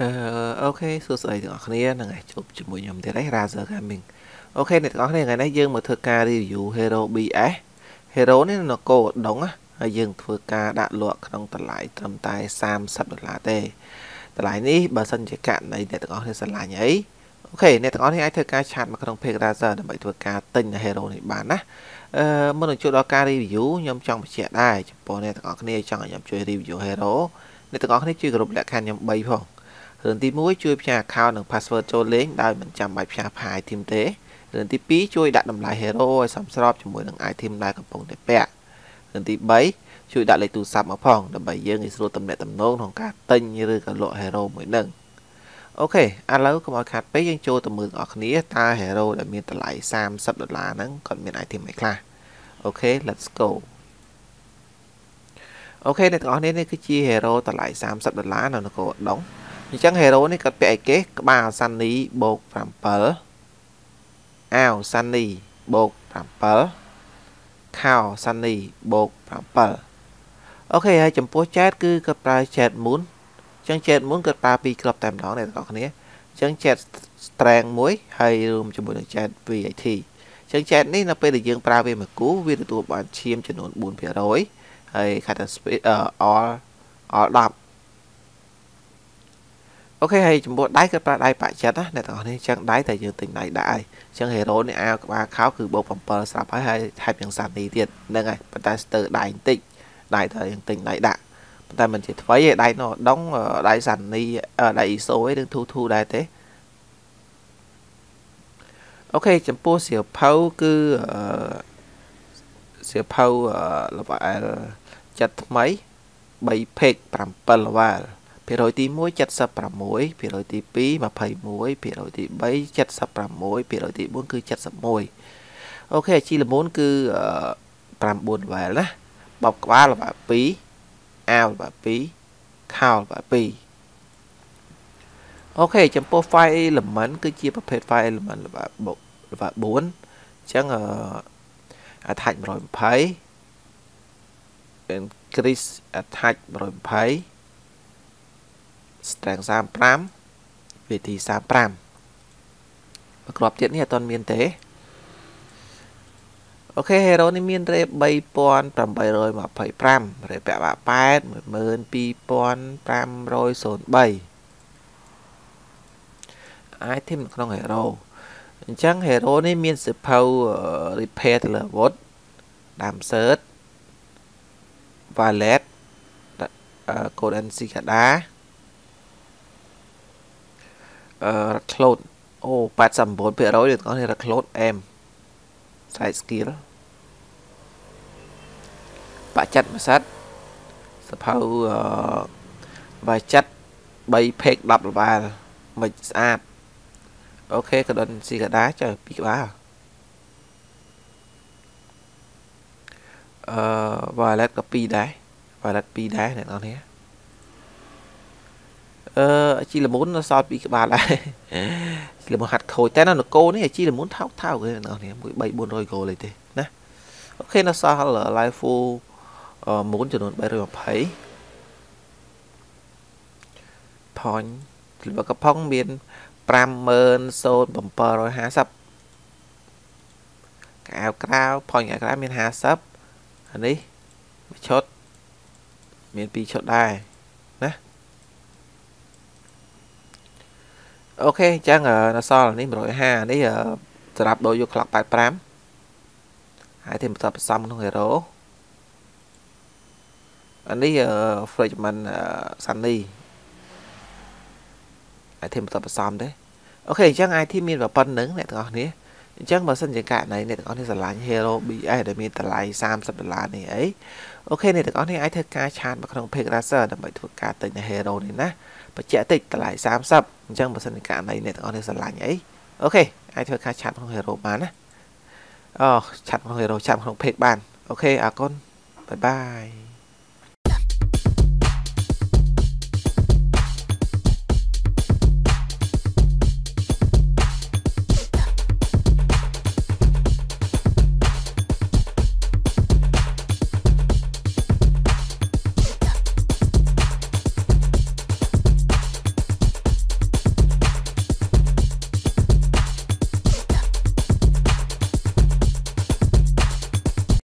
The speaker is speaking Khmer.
អឺអូខេសួស្តីទាំងអស់គ្នាហ្នឹងហើយជួបជាមួយខ្ញុំទៀតហើយ Razer Gaming អូខេអ្នកទាំងអស់គ្នាថ្ងៃនេះយើងមកធ្វើការ review Hero BF Hero នេះនៅ Oudong ហើយយើងធ្វើការដាក់លក់ក្នុងតម្លៃត្រឹមតែ30ដុល្លារទេតម្លៃនេះបើសិនជាករណីអ្នកទាំងអស់គ្នាស្រឡាញ់អី OK អ្នកទាំងអស់គ្នាអាចធ្វើការ chat មកក្នុង page Razer ដើម្បីធ្វើការទិញ Hero នេះបានណាអឺមុននឹងចូលដល់ការ review ខ្ញុំចង់បញ្ជាក់ដែរចំពោះអ្នកទាំងអស់គ្នាចង់ឲ្យខ្ញុំជួយ review Hero អ្នកទាំងអស់គ្នាជួយគោរពលក្ខខណ្ឌខ្ញុំ3ផង រឿងទី1ជួយផ្ញើ account និង password ចូលលេងដោយមិនចាំបាច់ផ្ញើផាយ item ទេរឿងទី2ជួយដាក់តម្លៃ hero ឲ្យសមស្របជាមួយនឹង item ដែលកំពុងតែពាក់រឿងទី3ជួយដាក់លេខទូរស័ព្ទមកផងដើម្បីយើងងាយស្រួលទំនាក់ទំនងក្នុងការទិញឬក៏លក់ hero មួយនឹងអូខេឥឡូវកុំឲ្យខាត់ពេកយើងចូលទៅមើលបងប្អូនគ្នាតើ hero ដែលមានតម្លៃ30ដុល្លារហ្នឹងគាត់មាន item អីខ្លះអូខេ let's go អូខេអ្នកទាំងអស់គ្នានេះគឺជា hero តម្លៃ30ដុល្លារនៅនគរឧដុង្គ អញ្ចឹង hero នេះគាត់ពាក់អីគេក្បាលសាន់នីបូក7អាវសាន់នីបូក7ខោសាន់នីបូក7អូខេហើយចំពោះចែតគឺគាត់ប្រើចែតមុនអញ្ចឹងចែតមុនគាត់ប្រើពីរគ្រាប់តែម្ដងអ្នកទាំងអស់គ្នាអញ្ចឹងចែត strength មួយហើយរួមជាមួយនឹងចែត VAT អញ្ចឹងចែតនេះនៅពេលដែលយើងប្រើវាមួយគូវាទទួលបានឈាមចំនួន4%ហើយខាត់ថា all all 10 អូខេហើយចំពោះដៃគាត់ប្រើដៃបាក់ចិត្តណាអ្នកទាំងអស់នេះចឹងដៃតែយើងទិញដៃដាក់ហើយចឹងហេរ៉ូនេះអាវក្បាលខោគឺបូក7ស្រាប់ហើយហើយថែមយ៉ាងសានីទៀតហ្នឹងហើយប៉ុន្តែស្ទើរដៃបន្តិចដៃតែយើងទិញដៃដាក់ប៉ុន្តែមិនជាថ្មីទេដៃនោះដងដៃសានីដៃអ៊ីសូឯនឹងធូធូដែរទេអូខេចំពោះសៀវភៅគឺសៀវភៅលវ៉ែលចិត្តថ្មី3 page 7លវ៉ែល ភាគរយទី1 76ភាគរយទី2 21ភាគរយទី3 76ភាគរយទី4គឺ71អូខេជីលមូនគឺ9វ៉ែលណាបបក្បាលល្បា2អាវល្បា2ខោល្បា2អូខេចំពោះ file element គឺជាប្រភេទ file element ល្បាល្បា4អញ្ចឹងអឺ attach 120 increase attach 120 strength 35 VT 35ប្រក្របទៀតនេះអត់ទាន់មានទេអូខេ hero នេះមាន rate 3825 rate ពាក់បាក់8 12503 item នៅក្នុង hero អញ្ចឹង hero នេះមានសិភៅ repair ទៅលើអាវុធ damsert wallet code NC កាដាអឺ រ៉ាត់ក្លូតអូ89%នេះទាំងអស់នេះរ៉ាត់ក្លូតអែម side skill បាក់ចិត្តមួយសិតសភៅអឺបាក់ចិត្ត3 page 10ល្បាលមិនស្អាតអូខេកដុនស៊ីកាដាចើពីក្បាលអឺ wallet ក៏2ដែរ wallet 2ដែរអ្នកនរនេះ អឺជីលមូនសល់ពីក្បាលដែរជីលមូនហាត់ខូចតែនៅនគរនេះជីលមូនថោកថោកទេបងប្អូនមួយ3 400គោលទេណាអូខេនៅសល់ live full មូនចំនួន320 point លកកំផុងមាន50750កៅក្រៅ point កៅក្រៅមាន50អានេះមួយឈុតមាន2ឈុតដែរណា អូខេអញ្ចឹងនៅសល់នេះ150នេះសម្រាប់ដូរយក clock 85ហើយទីបន្តផ្សំក្នុង hero អានេះ fragment sunny អាធីមបន្តផ្សំទេអូខេអញ្ចឹង IT មានប៉ុណ្្នឹងអ្នកទាំងអស់គ្នា អញ្ចឹងបើសិនជាករណីអ្នកទាំងអស់គ្នាស្រឡាញ់ Hero BS ដែលមានតម្លៃ30ដុល្លារនេះអីអូខេអ្នកទាំងអស់គ្នាអាចធ្វើការឆាតមកក្នុង page Razer ដើម្បីធ្វើការទិញ Hero នេះណាបញ្ជាក់តិចតម្លៃ30អញ្ចឹងបើសិនជាករណីអ្នកទាំងអស់គ្នាស្រឡាញ់អីអូខេអាចធ្វើការឆាតក្នុង Hero បានណាអូឆាតក្នុង Hero ឆាតក្នុង page បានអូខេអរគុណបាយបាយ